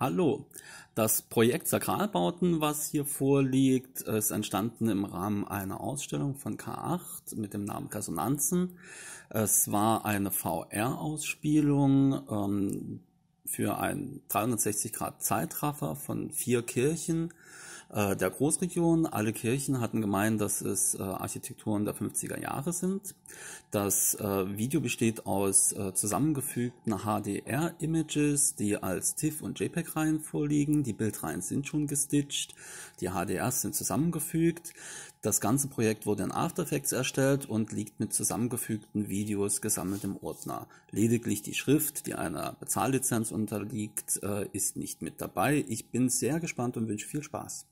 Hallo, das Projekt Sakralbauten, was hier vorliegt, ist entstanden im Rahmen einer Ausstellung von K8 mit dem Namen Resonanzen. Es war eine VR-Ausspielung ähm, für einen 360-Grad-Zeitraffer von vier Kirchen äh, der Großregion. Alle Kirchen hatten gemeint, dass es äh, Architekturen der 50er Jahre sind. Das äh, Video besteht aus äh, zusammengefügten HDR-Images, die als TIFF und JPEG-Reihen vorliegen. Die Bildreihen sind schon gestitcht, die HDRs sind zusammengefügt. Das ganze Projekt wurde in After Effects erstellt und liegt mit zusammengefügten Videos gesammelt im Ordner. Lediglich die Schrift, die einer Bezahllizenz unterliegt, äh, ist nicht mit dabei. Ich bin sehr gespannt und wünsche viel Spaß.